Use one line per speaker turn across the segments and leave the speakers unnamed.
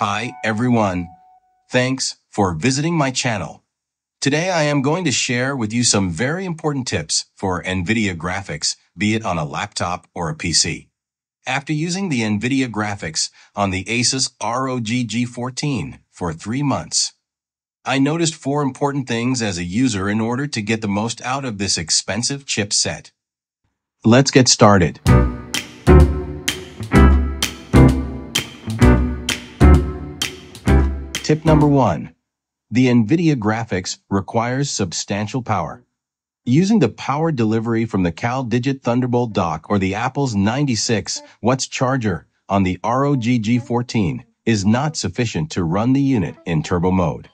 Hi, everyone. Thanks for visiting my channel. Today I am going to share with you some very important tips for NVIDIA graphics, be it on a laptop or a PC. After using the NVIDIA graphics on the Asus ROG G14 for three months, I noticed four important things as a user in order to get the most out of this expensive chipset. Let's get started. Tip number one. The NVIDIA graphics requires substantial power. Using the power delivery from the CalDigit Thunderbolt dock or the Apple's 96 watts charger on the ROG G14 is not sufficient to run the unit in turbo mode.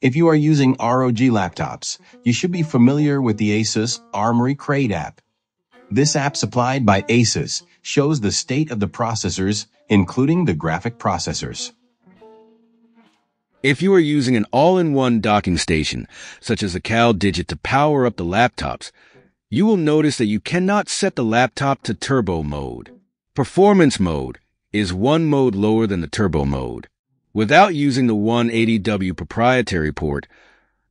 If you are using ROG laptops, you should be familiar with the Asus Armoury Crate app. This app supplied by Asus shows the state of the processors, including the graphic processors.
If you are using an all-in-one docking station, such as a CalDigit to power up the laptops, you will notice that you cannot set the laptop to turbo mode. Performance mode is one mode lower than the turbo mode. Without using the 180W proprietary port,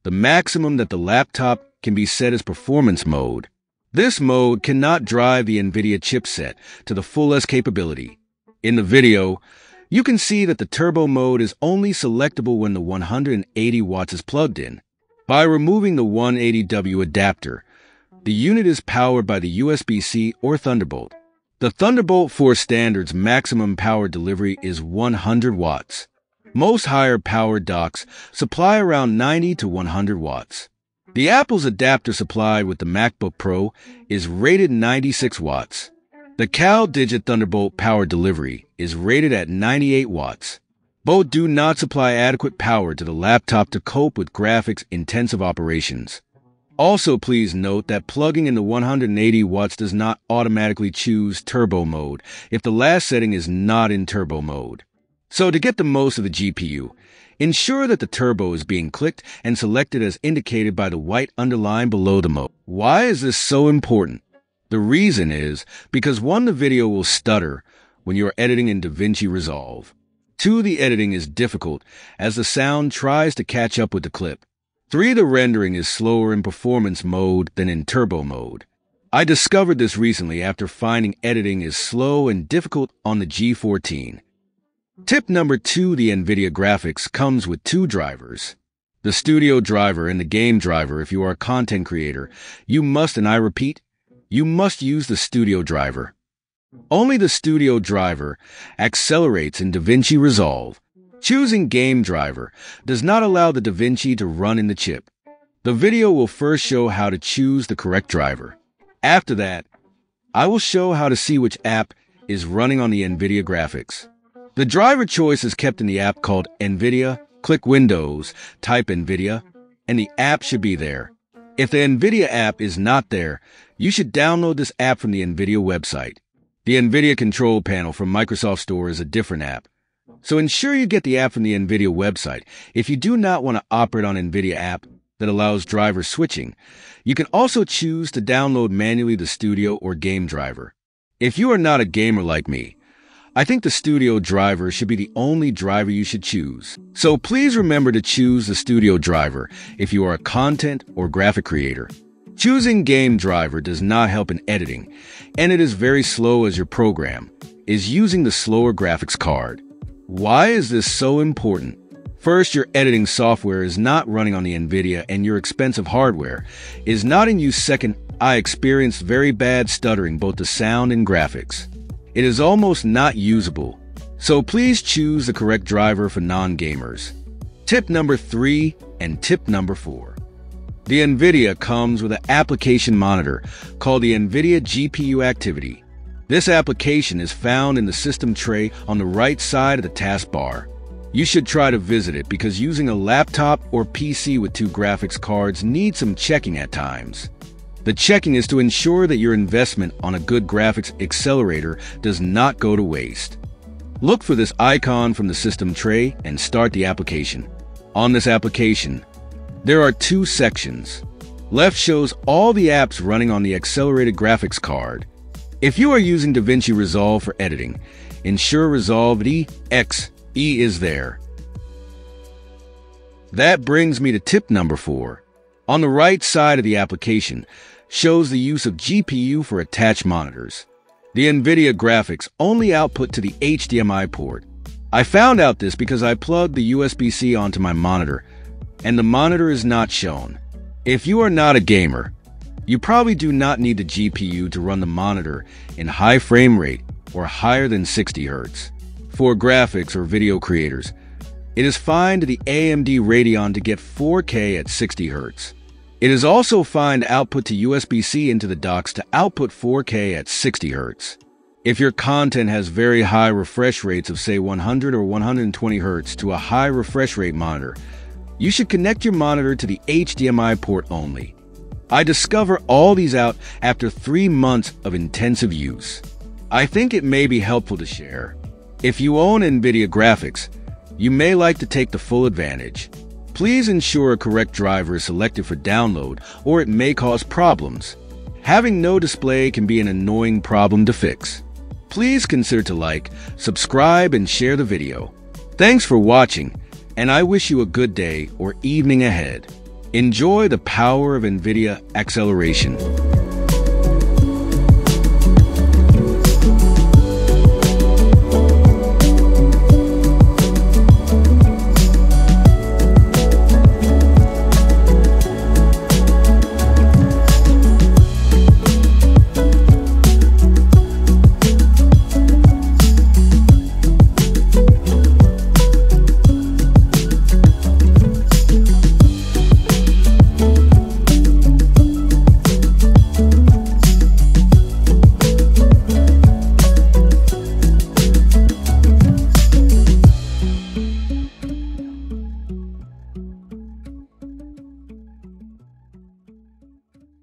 the maximum that the laptop can be set is performance mode. This mode cannot drive the NVIDIA chipset to the fullest capability. In the video, you can see that the turbo mode is only selectable when the 180 watts is plugged in. By removing the 180W adapter, the unit is powered by the USB-C or Thunderbolt. The Thunderbolt 4 standard's maximum power delivery is 100 watts. Most higher power docks supply around 90 to 100 watts. The Apple's adapter supplied with the MacBook Pro is rated 96 watts. The CalDigit Thunderbolt power delivery is rated at 98 watts. Both do not supply adequate power to the laptop to cope with graphics intensive operations. Also, please note that plugging in the 180 watts does not automatically choose turbo mode if the last setting is not in turbo mode. So to get the most of the GPU, ensure that the turbo is being clicked and selected as indicated by the white underline below the mode. Why is this so important? The reason is because one, the video will stutter when you are editing in DaVinci Resolve. Two, the editing is difficult as the sound tries to catch up with the clip. Three, the rendering is slower in performance mode than in turbo mode. I discovered this recently after finding editing is slow and difficult on the G14. Tip number two, the NVIDIA graphics comes with two drivers. The studio driver and the game driver if you are a content creator. You must, and I repeat, you must use the Studio Driver. Only the Studio Driver accelerates in DaVinci Resolve. Choosing Game Driver does not allow the DaVinci to run in the chip. The video will first show how to choose the correct driver. After that, I will show how to see which app is running on the NVIDIA graphics. The driver choice is kept in the app called NVIDIA. Click Windows, type NVIDIA, and the app should be there. If the NVIDIA app is not there, you should download this app from the NVIDIA website. The NVIDIA Control Panel from Microsoft Store is a different app. So ensure you get the app from the NVIDIA website. If you do not want to operate on NVIDIA app that allows driver switching, you can also choose to download manually the Studio or Game driver. If you are not a gamer like me, I think the Studio driver should be the only driver you should choose. So please remember to choose the Studio driver if you are a content or graphic creator. Choosing Game Driver does not help in editing, and it is very slow as your program is using the slower graphics card. Why is this so important? First, your editing software is not running on the NVIDIA and your expensive hardware is not in use. Second, I experienced very bad stuttering both the sound and graphics it is almost not usable. So please choose the correct driver for non-gamers. Tip number three and tip number four. The NVIDIA comes with an application monitor called the NVIDIA GPU Activity. This application is found in the system tray on the right side of the taskbar. You should try to visit it because using a laptop or PC with two graphics cards needs some checking at times. The checking is to ensure that your investment on a good graphics accelerator does not go to waste. Look for this icon from the system tray and start the application. On this application, there are two sections. Left shows all the apps running on the accelerated graphics card. If you are using DaVinci Resolve for editing, ensure Resolve DX E is there. That brings me to tip number four. On the right side of the application shows the use of GPU for attached monitors. The NVIDIA graphics only output to the HDMI port. I found out this because I plugged the USB-C onto my monitor, and the monitor is not shown. If you are not a gamer, you probably do not need the GPU to run the monitor in high frame rate or higher than 60 Hz. For graphics or video creators, it is fine to the AMD Radeon to get 4K at 60 Hz. It is also fine to output to USB-C into the docks to output 4K at 60 Hz. If your content has very high refresh rates of say 100 or 120 Hz to a high refresh rate monitor, you should connect your monitor to the HDMI port only. I discover all these out after three months of intensive use. I think it may be helpful to share. If you own NVIDIA graphics, you may like to take the full advantage. Please ensure a correct driver is selected for download or it may cause problems. Having no display can be an annoying problem to fix. Please consider to like, subscribe, and share the video. Thanks for watching, and I wish you a good day or evening ahead. Enjoy the power of NVIDIA acceleration.